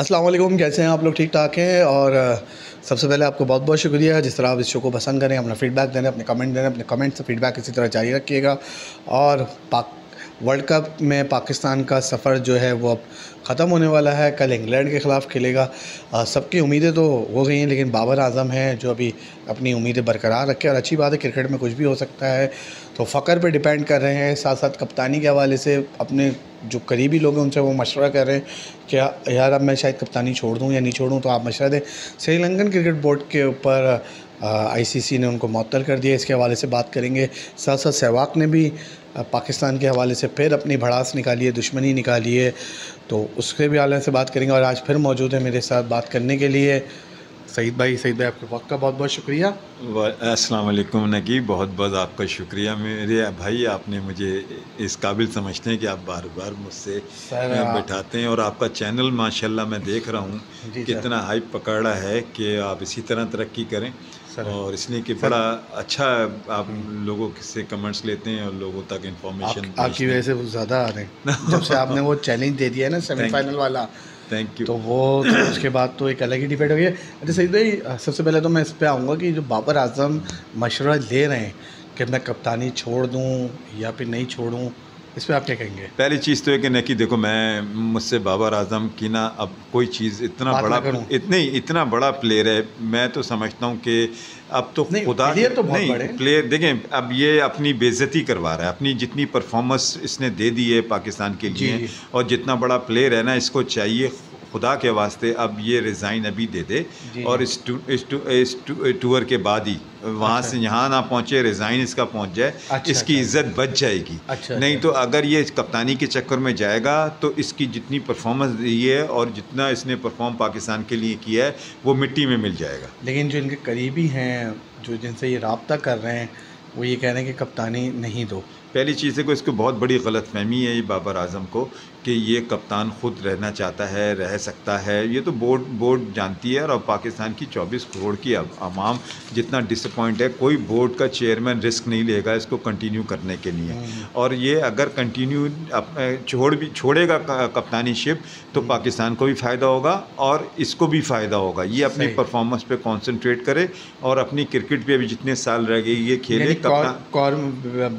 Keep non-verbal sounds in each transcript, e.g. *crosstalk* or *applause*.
वालेकुम, कैसे हैं आप लोग? ठीक ठाक हैं? और सबसे पहले आपको बहुत बहुत शुक्रिया। जिस तरह आप इस शो को पसंद करें, अपना फीडबैक दें, अपने कमेंट देने अपने कमेंट से फीडबैक इसी तरह जारी रखिएगा। और, पाक वर्ल्ड कप में पाकिस्तान का सफ़र जो है वो अब ख़त्म होने वाला है। कल इंग्लैंड के ख़िलाफ़ खेलेगा। सबकी उम्मीदें तो हो गई हैं, लेकिन बाबर आज़म हैं जो अभी अपनी उम्मीदें बरकरार रखे। और अच्छी बात है, क्रिकेट में कुछ भी हो सकता है। तो फ़कर पे डिपेंड कर रहे हैं। साथ साथ कप्तानी के हवाले से अपने जो करीबी लोग हैं, उनसे वो मशवरा कर रहे हैं कि, यार, अब मैं शायद कप्तानी छोड़ दूँ या नहीं छोड़ूँ तो आप मशवरा दें। श्रीलंकन क्रिकेट बोर्ड के ऊपर आईसीसी ने उनको मअतल कर दिया। इसके हवाले से बात करेंगे। साथ साथ सहवाग ने भी पाकिस्तान के हवाले से फिर अपनी भड़ास निकाली है दुश्मनी निकाली है तो उसके भी हवाले से बात करेंगे और आज फिर मौजूद है मेरे साथ बात करने के लिए। सईद भाई सईद भाई आपके वक्त का बहुत बहुत शुक्रिया। अस्सलाम वालेकुम नकी बहुत बहुत आपका शुक्रिया मेरे भाई आपने मुझे इस काबिल समझते हैं कि आप बार बार मुझसे बैठाते हैं और आपका चैनल माशाल्लाह मैं देख रहा हूँ कितना हाइप पकड़ा है कि आप इसी तरह तरक्की करें। और इसलिए कि बड़ा अच्छा आप लोगों से कमेंट्स लेते हैं और लोगों तक इंफॉर्मेशन आपकी वजह से वो ज़्यादा आ रहे हैं। *laughs* जब से आपने वो चैलेंज दे दिया है ना सेमीफाइनल वाला थैंक यू तो वो तो उसके बाद तो एक अलग ही डिबेट हो गई है। अच्छा सईद भाई सबसे पहले तो मैं इस पर आऊँगा कि जो बाबर आज़म मशवरा ले रहे हैं कि मैं कप्तानी छोड़ दूँ या फिर नहीं छोड़ूँ इस पर आप क्या कहेंगे? पहली चीज़ तो है कि नहीं कि देखो मैं मुझसे बाबर आज़म की ना अब कोई चीज़ इतना बड़ा। इतने इतना बड़ा प्लेयर है मैं तो समझता हूँ कि अब तो नहीं, खुदा प्लेयर तो बहुत नहीं प्लेयर देखें अब ये अपनी बेज़ती करवा रहा है अपनी जितनी परफॉर्मेंस इसने दे दी है पाकिस्तान के लिए और जितना बड़ा प्लेयर है ना इसको चाहिए खुदा के वास्ते अब ये रिज़ाइन अभी दे दे और इस टू, इस, टू, इस टू, टूर के बाद ही वहाँ अच्छा। से यहाँ ना पहुँचे रिज़ाइन इसका पहुँच जाए अच्छा, इसकी अच्छा। इज़्ज़त बच जाएगी अच्छा, नहीं अच्छा। तो अगर ये कप्तानी के चक्कर में जाएगा तो इसकी जितनी परफॉर्मेंस दी है और जितना इसने परफॉर्म पाकिस्तान के लिए किया है वो मिट्टी में मिल जाएगा लेकिन जो इनके करीबी हैं जो जिनसे ये रबता कर रहे हैं वो ये कह रहे हैं कि कप्तानी नहीं दो पहली चीज़ है कि इसको बहुत बड़ी गलत फहमी है ये बाबर आज़म को कि ये कप्तान खुद रहना चाहता है रह सकता है। ये तो बोर्ड बोर्ड जानती है और पाकिस्तान की 24 करोड़ की अब आवाम जितना डिसअपॉइंट है कोई बोर्ड का चेयरमैन रिस्क नहीं लेगा इसको कंटिन्यू करने के लिए। और ये अगर कंटिन्यू छोड़ भी छोड़ेगा कप्तानी शिप तो पाकिस्तान को भी फ़ायदा होगा और इसको भी फ़ायदा होगा। ये अपनी परफॉर्मेंस पर कंसंट्रेट करे और अपनी क्रिकेट पर अभी जितने साल रह गए ये खेले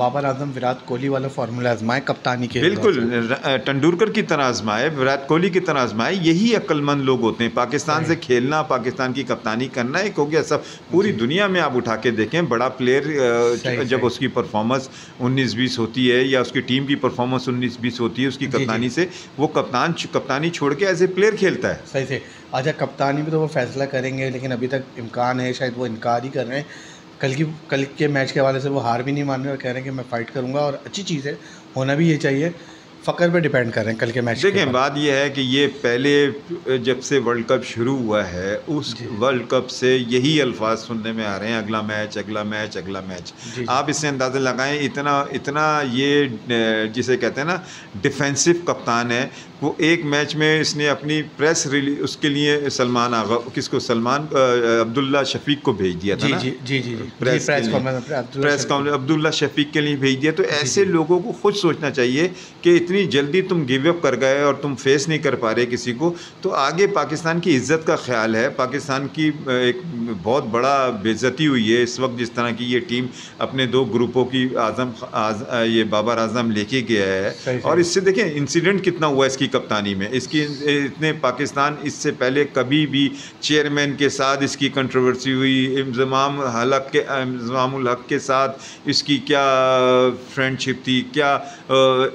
बाबर आज़म विराट कोहली वाला फार्मूला आजमाए कप्तानी के बिल्कुल र- तेंदुलकर की तरह आजमाए विराट कोहली की तरह आजमाए यही अक्लमंद लोग होते हैं। पाकिस्तान से खेलना पाकिस्तान की कप्तानी करना एक हो गया सब पूरी दुनिया में आप उठा के देखें बड़ा प्लेयर जब उसकी परफॉर्मेंस 19-20 होती है या उसकी टीम की परफॉर्मेंस 19-20 होती है उसकी। कप्तानी से वो कप्तान कप्तानी छोड़ के एज ए प्लेयर खेलता है। सही से अच्छा कप्तानी भी तो वो फैसला करेंगे लेकिन अभी तक इम्कान है शायद वो इनकार ही कर रहे हैं। कल की, कल के मैच के हवाले से वो हार भी नहीं मान रहे और कह रहे हैं कि मैं फ़ाइट करूँगा और अच्छी चीज़ है, होना भी ये चाहिए। फ़कर पे डिपेंड कर रहे हैं कल के मैच देखें। बात यह है कि ये पहले जब से वर्ल्ड कप शुरू हुआ है उस वर्ल्ड कप से यही अल्फाज सुनने में आ रहे हैं अगला मैच अगला मैच अगला मैच। आप इससे अंदाज़ा लगाएँ इतना इतना ये जिसे कहते हैं ना डिफेंसिव कप्तान है वो एक मैच में इसने अपनी प्रेस रिलीज़ उसके लिए सलमान आगा किसको सलमान अब्दुल्ला शफीक को भेज दिया था जी ना? जी जी जी press press. Conference Abdullah Shafique के। लिए भेज दिया। तो ऐसे लोगों को खुद सोचना चाहिए कि इतनी जल्दी तुम गिव अप कर गए और तुम फेस नहीं कर पा रहे किसी को तो आगे पाकिस्तान की इज़्ज़त का ख्याल है। पाकिस्तान की एक बहुत बड़ा बेज़ती हुई है इस वक्त जिस तरह की ये टीम अपने दो ग्रुपों की आज़म आज, ये बाबर आज़म लेके गया है। और इससे देखें इंसिडेंट कितना हुआ इसकी कप्तानी में। इसकी इतने पाकिस्तान इससे पहले कभी भी चेयरमैन के साथ इसकी कंट्रोवर्सी हुई इंजमाम हलक के इंजमामुल हक के साथ इसकी क्या फ्रेंडशिप थी क्या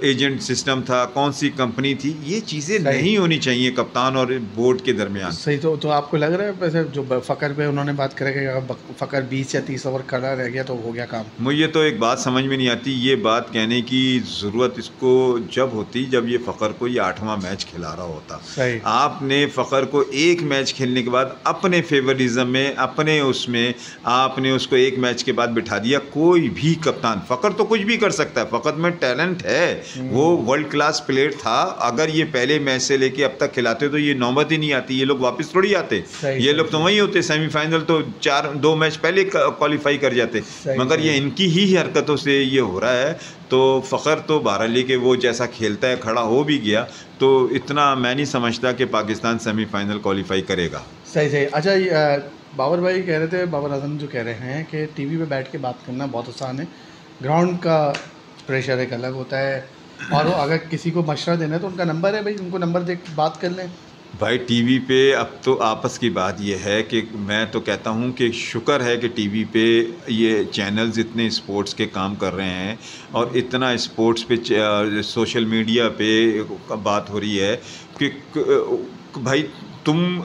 एजेंट सिस्टम था कौन सी कंपनी थी ये चीज़ें नहीं होनी चाहिए कप्तान और बोर्ड के दरमियान। सही तो तो आपको लग रहा है वैसे जो फ़कर पे उन्होंने बात करा कि फ़कर बीस या तीस ओवर खड़ा रह गया तो हो गया काम। मुझे तो एक बात समझ में नहीं आती ये बात कहने की ज़रूरत इसको जब होती जब ये फ़खर को ये आठवां मैच खिला रहा होता। आपने फ़खर को एक मैच खेलने के बाद अपने फेवरिज्म में अपने उसमें आपने उसको एक मैच के बाद बिठा दिया कोई भी कप्तान फ़खर तो कुछ भी कर सकता है फ़खर में टैलेंट है वो वर्ल्ड वर्ल्ड क्लास प्लेयर था। अगर ये पहले मैच से लेके अब तक खिलाते तो ये नौबत ही नहीं आती। ये लोग वापस थोड़ी आते ये लोग तो वहीं होते सेमीफाइनल तो चार दो मैच पहले क्वालिफाई कर जाते मगर ये इनकी ही हरकतों से ये हो रहा है। तो फ़ख्र तो बहरहाल के वो जैसा खेलता है खड़ा हो भी गया। तो इतना मैं नहीं समझता कि पाकिस्तान सेमीफाइनल क्वालिफाई करेगा। सही सही। अच्छा बाबर भाई कह रहे थे बाबर आज़म जो कह रहे हैं कि टीवी पे बैठ के बात करना बहुत आसान है। ग्राउंड का प्रेशर एक अलग होता है। और वो अगर किसी को मशवरा देना है तो उनका नंबर है भाई, उनको नंबर दे बात कर लें। भाई, टीवी पे अब तो आपस की बात यह है कि मैं तो कहता हूँ कि शुक्र है कि टीवी पे ये चैनल्स इतने स्पोर्ट्स के काम कर रहे हैं और इतना स्पोर्ट्स पे सोशल मीडिया पे बात हो रही है कि भाई, तुम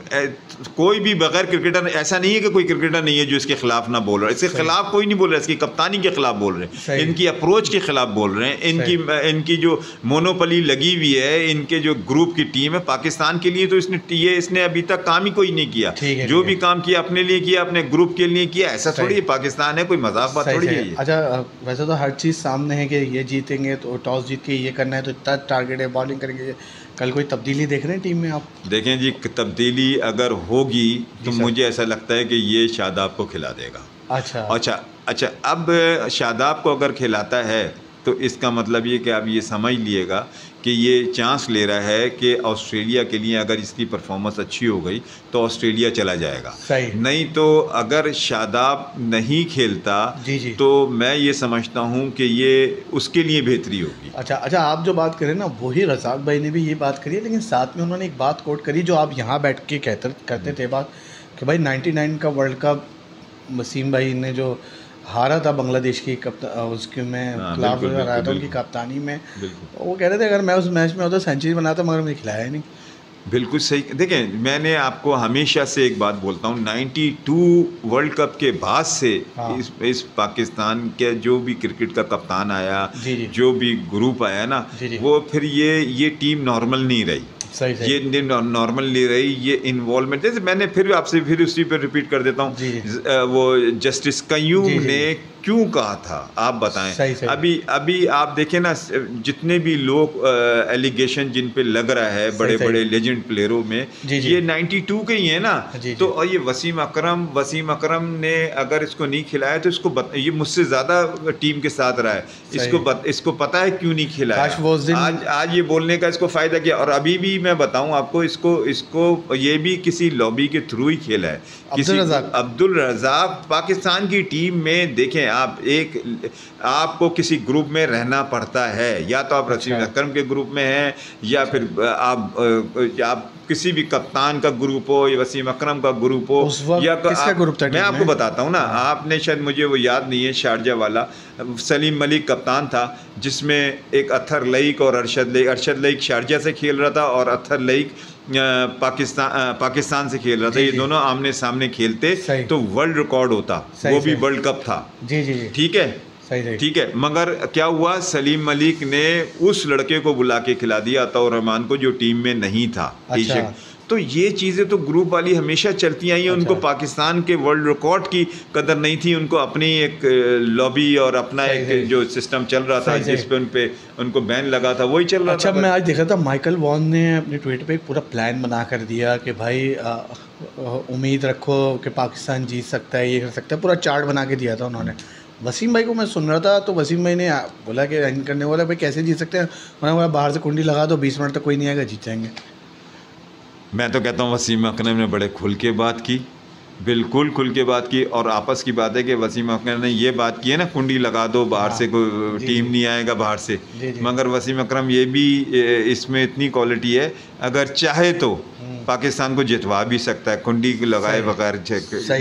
कोई भी बगैर क्रिकेटर ऐसा नहीं है कि कोई क्रिकेटर नहीं है जो इसके खिलाफ ना बोल रहा है। इसके खिलाफ कोई नहीं बोल रहा है इसकी कप्तानी के खिलाफ बोल रहे हैं। इनकी अप्रोच के खिलाफ बोल रहे हैं। इनकी इनकी जो मोनोपली लगी हुई है इनके जो ग्रुप की टीम है पाकिस्तान के लिए तो इसने ये इसने अभी तक काम ही कोई नहीं किया। जो भी काम किया अपने लिए किया अपने ग्रुप के लिए किया ऐसा थोड़ी है पाकिस्तान है कोई मज़ाक बात थोड़ी है अच्छा वैसे तो हर चीज़ सामने है कि ये जीतेंगे तो टॉस जीत के ये करना है तो इतना टारगेट है बॉलिंग करेंगे। कल कोई तब्दीली देख रहे हैं टीम में आप? देखें जी तब्दीली अगर होगी तो मुझे ऐसा लगता है कि ये शादाब को खिला देगा। अच्छा। अच्छा अच्छा अब शादाब को अगर खिलाता है तो इसका मतलब ये कि आप ये समझ लिएगा कि ये चांस ले रहा है कि ऑस्ट्रेलिया के लिए अगर इसकी परफॉर्मेंस अच्छी हो गई तो ऑस्ट्रेलिया चला जाएगा। सही। नहीं तो अगर शादाब नहीं खेलता जी, जी। तो मैं ये समझता हूँ कि ये उसके लिए बेहतरी होगी। अच्छा अच्छा आप जो बात करें ना वही रजाक भाई ने भी ये बात करी है लेकिन साथ में उन्होंने एक बात कोट करी जो आप यहाँ बैठ के कहते करते थे बात कि भाई 99 का वर्ल्ड कप वसीम भाई ने जो हारा था बांग्लादेश की उसके में हाँ, खिलाफ हारा था उनकी कप्तानी में वो कह रहे थे अगर मैं उस मैच में होता सेंचुरी बनाता मगर मुझे खिलाया ही नहीं बिल्कुल सही देखें मैंने आपको हमेशा से एक बात बोलता हूँ 92 वर्ल्ड कप के बाद से हाँ। इस इस पाकिस्तान के जो भी क्रिकेट का कप्तान आया जी, जी। जो भी ग्रुप आया ना जी, जी। वो फिर ये ये टीम नॉर्मल नहीं रही सही सही। ये नॉर्मल नहीं रही ये इन्वॉल्वमेंट जैसे मैंने फिर आपसे फिर उसी पर रिपीट कर देता हूँ। वो जस्टिस कयूम। ने क्यों कहा था आप बताएँ सही, सही। अभी अभी आप देखें ना जितने भी लोग एलिगेशन जिन पे लग रहा है बड़े सही। बड़े लेजेंड प्लेयरों में जी, जी। ये 92 के ही है ना जी, जी। तो और ये वसीम अकरम वसीम अकरम ने अगर इसको नहीं खिलाया तो इसको बत, ये मुझसे ज़्यादा टीम के साथ रहा है इसको बत, इसको पता है क्यों नहीं खिलाया आज आज ये बोलने का इसको फ़ायदा किया और अभी भी मैं बताऊँ आपको इसको इसको ये भी किसी लॉबी के थ्रू ही खेला है किसी। अब्दुल रज़ाक पाकिस्तान की टीम में देखें आप एक आपको किसी ग्रुप में रहना पड़ता है। या तो आप रसीम अच्छा। अकरम के ग्रुप में हैं या फिर आप आप किसी भी कप्तान का ग्रुप हो या वसीम अकरम का ग्रुप हो या किसका आप- ग्रुप था मैं आपको बताता हूँ ना आपने शायद मुझे वो याद नहीं है शारजा वाला सलीम मलिक कप्तान था जिसमें एक अथर लईक और अरशद लईक अरशद लईक शारजा से खेल रहा था और अथर लईक पाकिस्तान पाकिस्तान से खेल रहा था। ये दोनों आमने सामने खेलते तो वर्ल्ड रिकॉर्ड होता। वो भी वर्ल्ड कप था। जी जी जी। ठीक है? ठीक है। मगर क्या हुआ? सलीम मलिक ने उस लड़के को बुला के खिला दिया अताउर रहमान को जो टीम में नहीं था। अच्छा। तो ये चीज़ें तो ग्रुप वाली हमेशा चलती आई हैं। उनको अच्छा। पाकिस्तान के वर्ल्ड रिकॉर्ड की कदर नहीं थी। उनको अपनी एक लॉबी और अपना एक जो सिस्टम चल रहा था। जिस पे उन पे उनको बैन लगा था वही चल रहा अच्छा था। मैं आज देखा था माइकल वॉन ने अपने ट्वीट पे एक पूरा प्लान बना कर दिया कि भाई उम्मीद रखो कि पाकिस्तान जीत सकता है ये कर सकता है। पूरा चार्ट बना के दिया था उन्होंने। वसीम भाई को मैं सुन रहा था तो वसीम भाई ने बोला कि रन करने वाला भाई कैसे जीत सकते हैं? उन्होंने बोला बाहर से कुंडी लगा दो बीस मिनट तक कोई नहीं आएगा जीत जाएँगे। मैं तो कहता हूँ वसीम अकरम ने बड़े खुल के बात की। बिल्कुल खुल के बात की और आपस की बात है कि वसीम अकरम ने ये बात की है ना कुंडी लगा दो बाहर हाँ, से कोई टीम नहीं आएगा बाहर से। मगर वसीम अकरम ये भी इसमें इतनी क्वालिटी है अगर चाहे तो पाकिस्तान को जितवा भी सकता है कुंडी को लगाए हम्म। बगैर।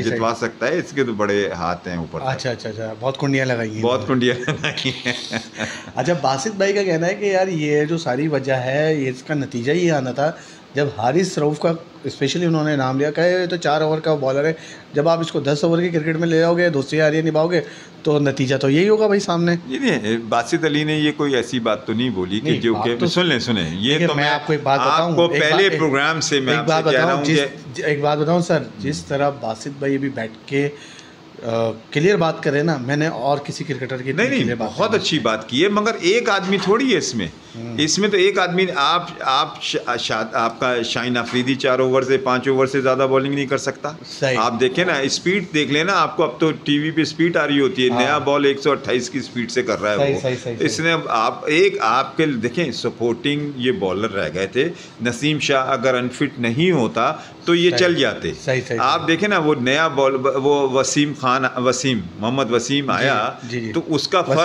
जितवा सकता है इसके तो बड़े हाथ हैं ऊपर अच्छा अच्छा अच्छा। बहुत कुंडियाँ लगाई हैं। बहुत कुंडियाँ लगाई हैं। *laughs* अच्छा बासित भाई का कहना है कि यार ये जो सारी वजह है इसका नतीजा ही आना था। जब हारिस रऊफ का स्पेशली उन्होंने नाम लिया कहे तो चार ओवर का बॉलर है जब आप इसको दस ओवर की क्रिकेट में ले जाओगे दोस्ती यारी निभाओगे तो नतीजा तो यही होगा भाई सामने। ये नहीं बासित अली ने ये कोई ऐसी बात तो नहीं बोली कि जो कि तो- सुन लें सुने ये तो मैं आपको एक बात बताऊँ पहले प्रोग्राम से मैं एक बात बताऊँ एक बात बताऊँ सर जिस तरह बासित भाई अभी बैठ के क्लियर बात करें ना मैंने और किसी क्रिकेटर की नहीं नहीं बहुत अच्छी बात की है मगर एक आदमी थोड़ी है इसमें। इसमें तो एक आदमी आप आप शा, शा, आपका शाइन अफरीदी चार ओवर से पाँच ओवर से ज़्यादा बॉलिंग नहीं कर सकता आप देखें ना स्पीड देख लेना आपको अब तो टीवी पे स्पीड आ रही होती है हाँ। नया बॉल 128 की स्पीड से कर रहा है सही, वो सही, सही, सही। इसने आप एक आपके देखें सपोर्टिंग ये बॉलर रह गए थे नसीम शाह अगर अनफिट नहीं होता तो ये चल जाते आप। देखें ना वो नया बॉल वो वसीम खान वसीम मोहम्मद वसीम आया। तो उसका फ़र्क।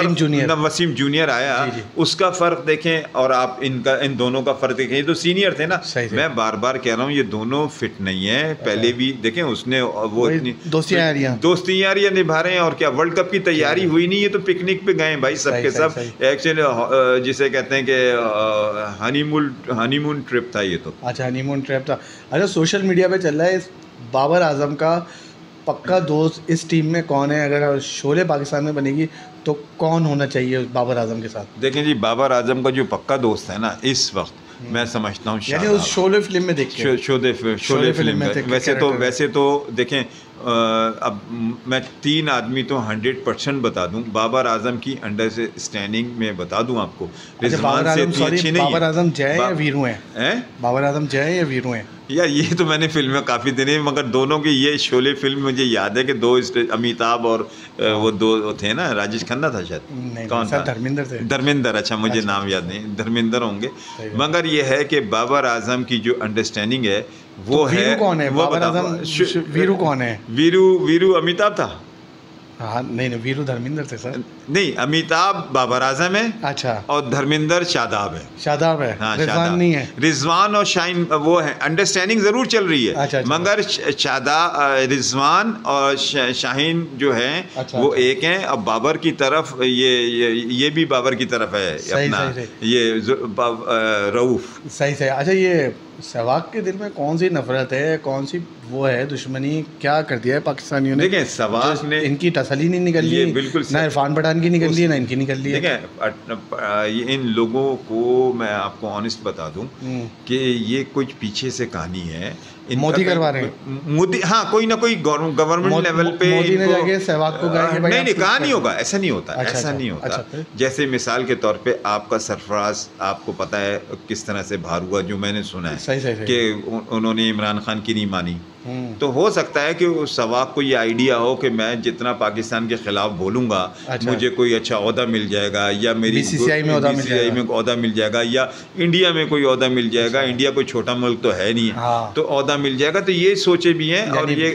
वसीम जूनियर आया। उसका फ़र्क देखें और आप इनका इन दोनों का फ़र्क देखें। ये तो सीनियर थे ना। सही। मैं बार बार कह रहा हूँ ये दोनों फिट नहीं है। पहले भी देखें उसने वो इतनी दोस्ती यारियाँ। दोस्ती यारियाँ निभा रहे हैं और क्या वर्ल्ड कप की तैयारी हुई नहीं ये तो पिकनिक पे गए भाई सबके सब। एक्चुअली जिसे कहते हैं कि हनीमून हनीमून ट्रिप था ये तो। अच्छा हनीमून ट्रैप था। अच्छा सोशल मीडिया पे चल रहा है बाबर आज़म का पक्का दोस्त इस टीम में कौन है? अगर शोले पाकिस्तान में बनेगी तो कौन होना चाहिए बाबर आज़म के साथ? देखिए जी, बाबर आज़म का जो पक्का दोस्त है ना, इस वक्त मैं समझता हूँ यानी। उस शोले फ़िल्म में देख शो- शोले फि- शोले फ़िल्म में वैसे तो वैसे तो देखें अब मैं तीन आदमी तो हंड्रेड परसेंट बता दूँ बाबर आज़म की अंडर से स्टैंडिंग में बता दूँ आपको रिजवान से इतनी अच्छी नहीं बाबर आज़म जय या वीरू हैं हैं बाबर आज़म जय या वीरू हैं यार ये तो मैंने फ़िल्में काफ़ी दिने मगर दोनों की ये शोले फ़िल्म मुझे याद है कि दो अमिताभ और वो दो वो थे ना राजेश खन्ना था शायद। कौन था? धर्मिंदर थे। धर्मेंद्र अच्छा मुझे नाम याद नहीं धर्मेंद्र होंगे। मगर ये है कि बाबर आज़म की जो अंडरस्टैंडिंग है वो तो है कौन है? वो बाबर आज़म वीरू कौन है? वीरू वीरू अमिताभ था। हाँ नहीं नहीं वीरू धर्मेंद्र थे सर। नहीं अमिताभ बाबर आज़म है अच्छा। और धर्मिंदर शादाब है। शादाब है। हाँ रिजवान नहीं है। रिजवान और शाइन वो है। अंडरस्टैंडिंग ज़रूर चल रही है। अच्छा, अच्छा। मगर शादा रिजवान और शाहीन जो है अच्छा, वो अच्छा। एक हैं। और बाबर की तरफ़ ये ये, ये भी बाबर की तरफ़ है सही, अपना। सही, ये बा- अ, रऊफ। सही सही। अच्छा ये सहवाग के दिल में कौन सी नफरत है? कौन सी वो है दुश्मनी? क्या कर दिया है पाकिस्तानियों ने? देखें जो ने इनकी तसली नहीं निकल ली बिल्कुल ना इरफान पठान की निकल ली ना इनकी निकल ली। देखें ये इन लोगों को मैं आपको ऑनेस्ट बता दूँ हम्म, कि ये कुछ पीछे से कहानी है। मोदी करवा रहे हैं। मोदी हाँ कोई ना कोई गवर्नमेंट लेवल पे मोदी ने जाके सहवाग को कहा नहीं नहीं कहा नहीं होगा ऐसा नहीं होता अच्छा, ऐसा अच्छा, नहीं होता। अच्छा? जैसे मिसाल के तौर पे आपका सरफराज आपको पता है किस तरह से बाहर हुआ जो मैंने सुना है। सही सही कि उन्होंने इमरान खान की नहीं मानी। तो हो सकता है कि उस सवाब को ये आइडिया हो कि मैं जितना पाकिस्तान के खिलाफ बोलूँगा अच्छा। मुझे कोई अच्छा अहदा मिल जाएगा या मेरी BCCI में ओहदा मिल अहदा मिल जाएगा या इंडिया में कोई अहदा मिल जाएगा। इंडिया कोई छोटा मुल्क तो है नहीं। हाँ। तो अहदा मिल जाएगा तो ये सोचे भी हैं और ये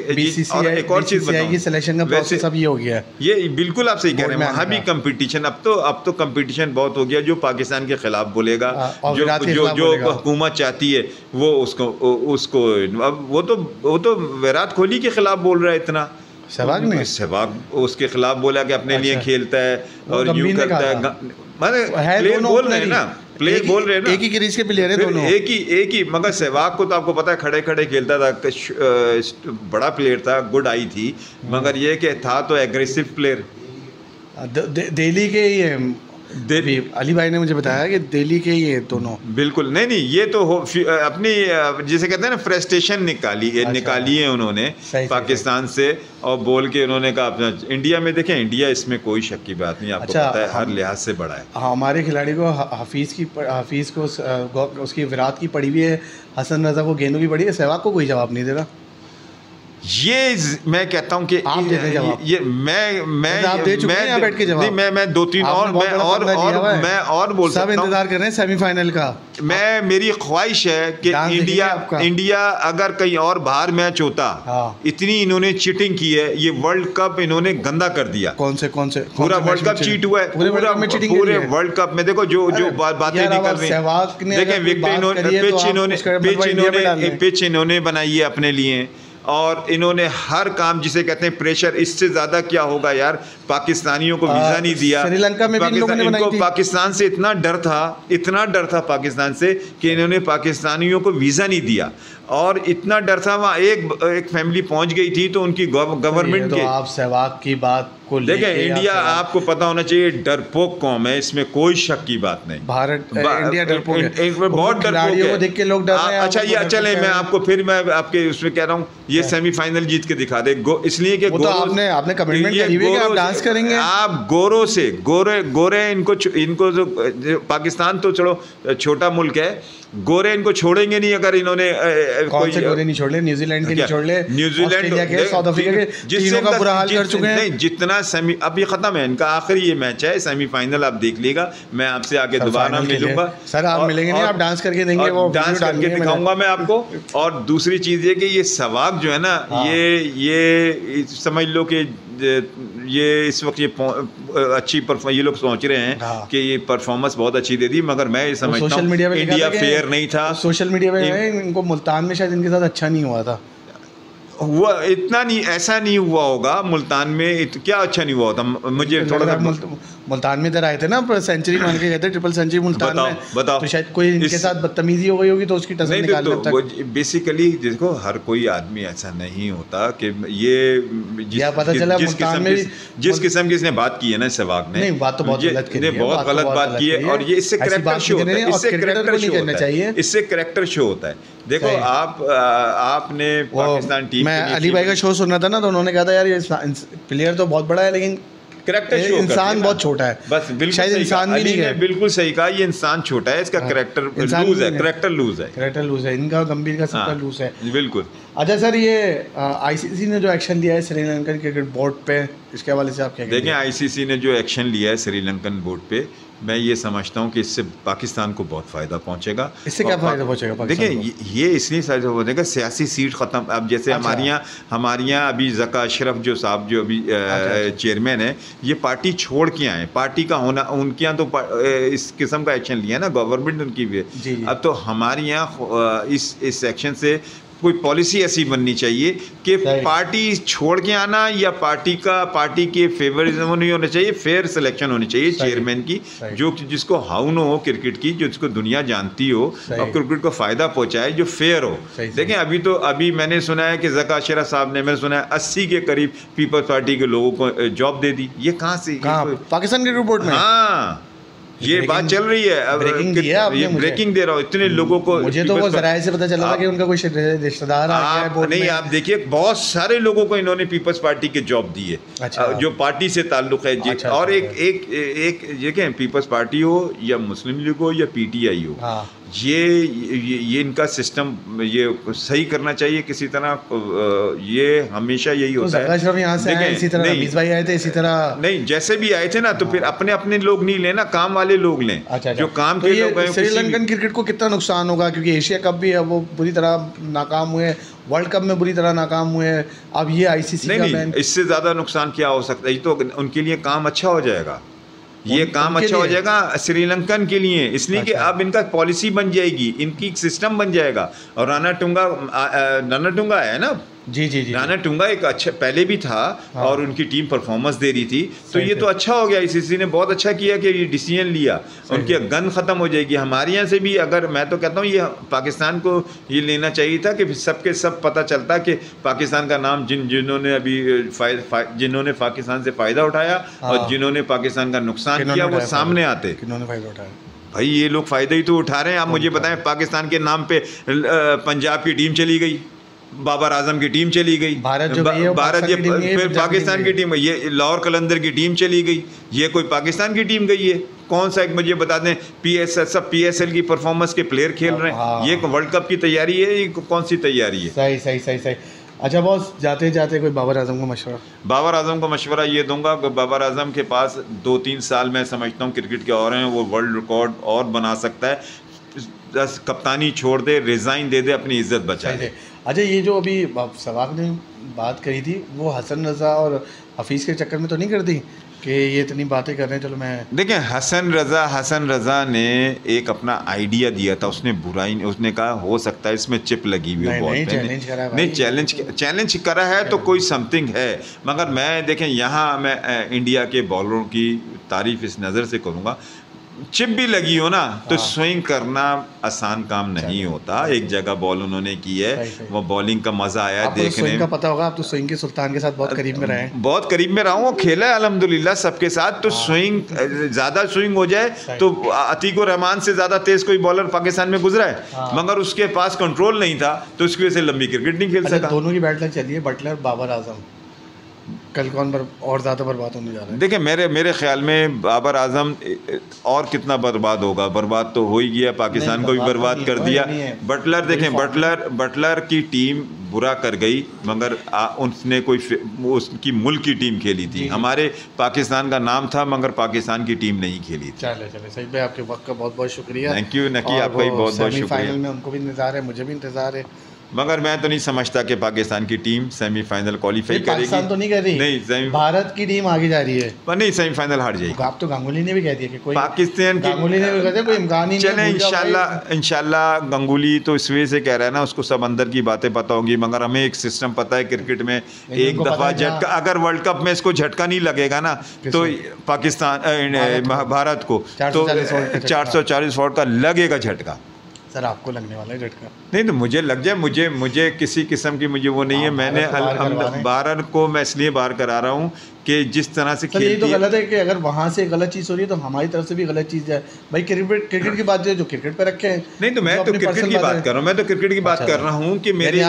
और एक और चीज़ हो गया। ये बिल्कुल आप सही कह रहे हैं। वहाँ भी का। कंपटीशन अब तो अब तो कम्पिटिशन बहुत हो गया। जो पाकिस्तान के खिलाफ बोलेगा हाँ, जो जो। हुकूमत चाहती है वो उसको उसको अब वो तो वो तो विराट कोहली के खिलाफ बोल रहा है इतना सहवाग ने? सहवाग उसके खिलाफ बोला कि अपने लिए अच्छा। खेलता है और यूँ करता है था। ग- माने है प्लेयर दोनों बोल रहे हैं ना प्लेयर बोल रहे हैं ना एक ही क्रीज के प्लेयर है दोनों एक ही एक ही मगर सहवाग को तो आपको पता है खड़े खड़े खेलता था बड़ा प्लेयर था गुड आई थी। मगर ये कि था तो एग्रेसिव प्लेयर दिल्ली के ये अभी अली भाई ने मुझे बताया कि दिल्ली के ये दोनों। बिल्कुल। नहीं नहीं ये तो हो अपनी जिसे कहते हैं ना फ्रस्ट्रेशन निकाली है अच्छा। निकाली है उन्होंने पाकिस्तान से और बोल के उन्होंने कहा अपना इंडिया में देखें इंडिया इसमें कोई शक की बात नहीं आपको अच्छा, पता है हर लिहाज से बड़ा है। हमारे खिलाड़ी को ह- हफीज़ की हफीज़ को उसकी विराट की पड़ी हुई है हसन रजा को गेंदों की पड़ी है सहवाग को कोई जवाब नहीं दे रहा। ये मैं कहता हूँ कि आप जवाब। ये मैं मैं आप दे चुके हैं बैठ के जवाब। नहीं मैं मैं दो तीन और मैं और और मैं और बोल सब सकता हूँ। इंतज़ार कर रहे हैं सेमीफाइनल का। मैं मेरी ख्वाहिश है कि इंडिया इंडिया अगर कहीं और बाहर मैच होता हाँ। इतनी इन्होंने चीटिंग की है ये वर्ल्ड कप इन्होंने गंदा कर दिया। कौन से कौन से पूरा वर्ल्ड कप चीट हुआ है। पूरे वर्ल्ड कप में पूरे वर्ल्ड कप में देखो जो जो बातें निकल रही देखें विकेट इन्होंने तो पिच इन्होंने पिच इन्होंने पिच इन्होंने बनाई है अपने लिए। और इन्होंने हर काम जिसे कहते हैं प्रेशर इससे ज़्यादा क्या होगा यार? पाकिस्तानियों को वीज़ा नहीं दिया। श्रीलंका में भी लोगों ने इनको पाकिस्तान से इतना डर था इतना डर था पाकिस्तान से कि इन्होंने पाकिस्तानियों को वीज़ा नहीं दिया। और इतना डर था वहाँ एक एक फैमिली पहुँच गई थी तो उनकी गवर्नमेंट तो के आप सहवाग की बात को देखें इंडिया आपको पता होना चाहिए डरपोक कौम है इसमें कोई शक की बात नहीं। भारत बा- इंडिया डरपोक है। बहुत डरपोक है। देख के लोग डर रहे हैं अच्छा ये चले मैं आपको फिर मैं आपके उसमें कह रहा हूँ ये सेमीफाइनल जीत के दिखा दे। इसलिए कि तो आपने- आपने करी हुई आप गोरों डांस से- करेंगे। आप गोरों से गोरे गोरे इनको इनको जो पाकिस्तान तो चलो छोटा मुल्क है गोरे इनको छोड़ेंगे नहीं अगर इन्होंने कौन से गोरे नहीं छोड़? ले न्यूजीलैंड के नहीं छोड़। ले न्यूजीलैंड के साउथ अफ्रीका के जिससे का बुरा हाल कर चुके हैं। नहीं जितना सेमी अब ये खत्म है इनका आखिरी ये मैच है सेमीफाइनल आप देख लीजिएगा मैं आपसे आगे सर, दोबारा। मिलूँगा। सर, आप मिलेंगे नहीं, आप डांस करके देंगे, वो डांस करके दिखाऊँगा मैं आपको। और दूसरी चीज़ ये कि ये सवाग जो है ना हाँ। ये ये समझ लो कि ये इस वक्त ये अच्छी ये लोग सोच रहे हैं हाँ। कि ये परफॉर्मेंस बहुत अच्छी दे दी मगर मैं ये समझता सोशल मीडिया पे इंडिया फेयर नहीं था। सोशल मीडिया पे इन- इनको मुल्तान में शायद इनके साथ अच्छा नहीं हुआ था। हुआ इतना नहीं ऐसा नहीं हुआ होगा मुल्तान में इत, क्या अच्छा नहीं हुआ होता? मुझे थोड़ा सा मुल्तान में इधर आए थे ना सेंचुरी मान के गए थे ट्रिपल सेंचुरी मुल्तान बताओ, में। बताओ। तो शायद कोई इनके इस- साथ बदतमीजी हो गई होगी तो उसकी टसल निकाल तो, तक। तो वो बेसिकली देखो हर कोई आदमी ऐसा नहीं होता कि ये जिस, पता चला जिस किस्म में जिस किस्म की इसने बात की है ना सहवाग ने नहीं, बात तो बहुत गलत करी ने है, बहुत तो गलत बात की है और ये इससे करेक्टर शो होता है इससे क्रिकेटर शो करना होता है। चाहिए। इससे करेक्टर शो होता है। देखो आप आपने पाकिस्तान टीम मैं अली भाई का शो सुन रहा था ना तो उन्होंने कहा था यार ये प्लेयर तो बहुत बड़ा है लेकिन करेक्टर शो इंसान बहुत छोटा है। बस बिल्कुल शायद इंसान भी नहीं है। बिल्कुल सही कहा ये इंसान छोटा है इसका हाँ। करेक्टर लूज है करेक्टर लूज है। करेक्टर लूज है इनका गंभीर का सबका हाँ, लूज है। बिल्कुल। अच्छा सर ये आईसीसी ने जो एक्शन दिया है श्रीलंकन क्रिकेट बोर्ड पे इसके हवाले से आप क्या देखें आईसीसी ने जो एक्शन लिया है श्रीलंकन बोर्ड पे मैं ये समझता हूँ कि इससे पाकिस्तान को बहुत फ़ायदा पहुँचेगा इससे क्या फ़ायदा पहुंचेगा देखिए ये- इसलिए फ़ायदा पहुँचेगा सियासी सीट ख़त्म अब जैसे अच्छा। हमारे यहाँ हमारे यहाँ अभी जका अशरफ जो साहब जो अभी अच्छा। चेयरमैन है ये पार्टी छोड़ के आए पार्टी का होना उनके यहाँ तो इस किस्म का एक्शन लिया ना गवर्नमेंट उनकी भी है। अब तो हमारे यहाँ इस इस एक्शन से कोई पॉलिसी ऐसी बननी चाहिए कि पार्टी छोड़ के आना या पार्टी का पार्टी के फेवरिज्म नहीं होना चाहिए फेयर सिलेक्शन होनी चाहिए चेयरमैन की जो जिसको हाउन हो क्रिकेट की जो जिसको दुनिया जानती हो और क्रिकेट को फ़ायदा पहुँचाए जो फेयर हो। देखें अभी तो अभी मैंने सुना है कि जका अशरफ साहब ने मैंने सुना है अस्सी के करीब पीपल्स पार्टी के लोगों को जॉब दे दी। ये कहाँ से? ये पाकिस्तान की रिपोर्ट में? हाँ। ये बात चल रही है अब ब्रेकिंग दी है आपने ये मुझे। ब्रेकिंग दे रहा हूँ इतने लोगों को मुझे तो वो जराये से पता चला था कि उनका कोई रिश्तेदार आ गया है नहीं आप देखिए बहुत सारे लोगों को इन्होंने पीपल्स पार्टी के जॉब दिए। अच्छा। जो पार्टी से ताल्लुक है अच्छा, और अच्छा, एक एक एक देखें पीपल्स पार्टी हो या मुस्लिम लीग हो या पीटीआई हो। हाँ। ये ये ये इनका सिस्टम ये सही करना चाहिए किसी तरह ये हमेशा यही तो होता जका है यहाँ से आए इसी तरह नहीं, रमीज भाई आए थे इसी तरह नहीं जैसे भी आए थे ना तो फिर अपने अपने लोग नहीं लेना काम वाले लोग लें। अच्छा अच्छा। जो काम तो के लोग हैं श्रीलंकन क्रिकेट को कितना नुकसान होगा? क्योंकि एशिया कप भी है वो बुरी तरह नाकाम हुए वर्ल्ड कप में बुरी तरह नाकाम हुए अब ये आईसीसी नहीं नहीं इससे ज़्यादा नुकसान क्या हो सकता है? ये तो उनके लिए काम अच्छा हो जाएगा। ये काम अच्छा हो जाएगा श्रीलंकन के लिए। इसलिए कि अच्छा। अब इनका पॉलिसी बन जाएगी इनकी एक सिस्टम बन जाएगा। और राना टुंगा राना टुंगा है ना? जी जी जी राना टुंगा एक अच्छा पहले भी था हाँ। और उनकी टीम परफॉर्मेंस दे रही थी। तो ये तो अच्छा हो गया आईसीसी ने बहुत अच्छा किया कि ये डिसीज़न लिया। उनकी गन ख़त्म हो जाएगी। हमारे यहाँ से भी अगर मैं तो कहता हूँ ये पाकिस्तान को ये लेना चाहिए था कि सबके सब पता चलता कि पाकिस्तान का नाम जिन जिन्होंने अभी जिन्होंने पाकिस्तान से फ़ायदा उठाया हाँ। और जिन्होंने पाकिस्तान का नुकसान किया वो सामने आते। किन्होंने फ़ायदा उठाया? भाई ये लोग फ़ायदा ही तो उठा रहे हैं। आप मुझे बताएँ पाकिस्तान के नाम पे पंजाब की टीम चली गई। बाबर आज़म की टीम चली गई। भारत जो बा- है भारत ये फिर पाकिस्तान की। टीम ये लाहौर कलंदर की टीम चली गई। ये कोई पाकिस्तान की टीम गई है? कौन सा एक मुझे बता दें पी एस एल सब पी एस एल की परफॉर्मेंस के प्लेयर खेल रहे हाँ। हैं। ये वर्ल्ड कप की तैयारी है ये कौन सी तैयारी है? सही सही सही सही। अच्छा बॉस जाते जाते कोई बाबर आज़म को मशवरा? बाबर आज़म को मशवरा ये दूँगा कि बाबर आज़म के पास दो तीन साल मैं समझता हूँ क्रिकेट के और हैं वो वर्ल्ड रिकॉर्ड और बना सकता है। बस कप्तानी छोड़ दे रिज़ाइन दे दे अपनी इज़्ज़त बचा से अच्छा ये जो अभी आप सवाग ने बात करी थी वो हसन रज़ा और हफीज़ के चक्कर में तो नहीं कर दी कि ये इतनी बातें कर रहे हैं चलो मैं देखें हसन रज़ा हसन रज़ा ने एक अपना आइडिया दिया था उसने बुराई उसने कहा हो सकता है इसमें चिप लगी हुई हो नहीं, पे। करा है नहीं चैलेंज चैलेंज करा है तो कोई समथिंग है मगर मैं देखें यहाँ मैं इंडिया के बॉलरों की तारीफ़ इस नज़र से करूँगा चिप भी लगी हो ना तो हाँ। स्विंग करना आसान काम नहीं होता। एक जगह बॉल उन्होंने की है। वो बॉलिंग का मज़ा आया आपको तो देखने स्विंग का पता होगा आप तो स्विंग के सुल्तान के साथ बहुत करीब में रहे हैं। बहुत करीब में रहा हूँ खेला है अल्हम्दुलिल्लाह सबके साथ। तो स्विंग ज़्यादा स्विंग हो जाए तो अतीक और रहमान से ज़्यादा तेज़ कोई बॉलर पाकिस्तान में गुजरा है हाँ। मगर उसके पास कंट्रोल नहीं था तो उसकी वजह से लंबी क्रिकेट नहीं खेल अच्छा सका। दोनों की बैटल चलिए बटलर बाबर आज़म कल कौन बर, और ज़्यादा बर्बाद होने जा रहा है? देखिए मेरे मेरे ख्याल में बाबर आज़म और कितना बर्बाद होगा? बर्बाद तो हो ही गया पाकिस्तान को भी बर्बाद कर दिया। बटलर देखें बटलर बटलर की टीम बुरा कर गई मगर आ, उसने कोई उसकी मुल्क की टीम खेली थी। हमारे पाकिस्तान का नाम था मगर पाकिस्तान की टीम नहीं खेली थी। चले चले सही भाई आपके वक्त का बहुत बहुत शुक्रिया। थैंक यू नकी, आपका भी बहुत बहुत शुक्रिया। में उनको भी इंतज़ार है मुझे भी इंतज़ार है। मगर मैं तो नहीं समझता कि पाकिस्तान की टीम सेमीफाइनल क्वालिफाई नहीं, पाकिस्तान तो नहीं कर रही। नहीं सेमी भारत की टीम आगे जा रही है। पर नहीं सेमीफाइनल हार जाएगी। आप तो गांगुली ने भी कह दिया कि कोई पाकिस्तान की गांगुली ने भी कह दिया कोई इम्कान ही नहीं चले है। इंशाल्लाह इंशाल्लाह गंगुली तो इस वजह से कह रहा है ना उसको सब अंदर की बातें पता होंगी मगर हमें एक सिस्टम पता है क्रिकेट में एक दफ़ा झटका अगर वर्ल्ड कप में इसको झटका नहीं लगेगा ना तो पाकिस्तान भारत को। भारत को। 440 वोल्ट का तो चार सौ चालीस वोल्ट का लगेगा झटका। सर आपको लगने वाला है झटका? नहीं तो मुझे लग जाए मुझे मुझे किसी किस्म की मुझे वो नहीं है। हाँ, मैंने बारह को मैं इसलिए बाहर करा रहा हूँ कि जिस तरह से यही तो गलत है कि अगर वहाँ से गलत चीज़ हो रही है तो हमारी तरफ़ से भी गलत चीज़ है। भाई क्रिकेट क्रिकेट की बात जो है, जो क्रिकेट पे रखे हैं नहीं तो मैं तो क्रिकेट की बात कर रहा हूँ मैं तो क्रिकेट की बात अच्छा, कर रहा हूँ कि मेरे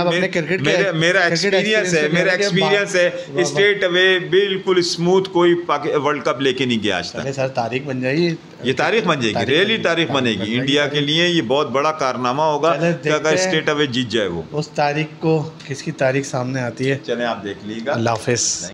मेरे- एक्सपीरियंस है मेरा एक्सपीरियंस है। स्टेट अवे बिल्कुल स्मूथ कोई वर्ल्ड कप लेके नहीं गया आज तक। सर तारीख बन जाएगी। ये तारीख बन जाएगी रियली तारीख बनेगी। इंडिया के लिए ये बहुत बड़ा कारनामा होगा अगर स्टेट अवे जीत जाए वो। उस तारीख को किसकी तारीख सामने आती है? चले आप देख लीजिएगा। अल्लाह हाफिज़।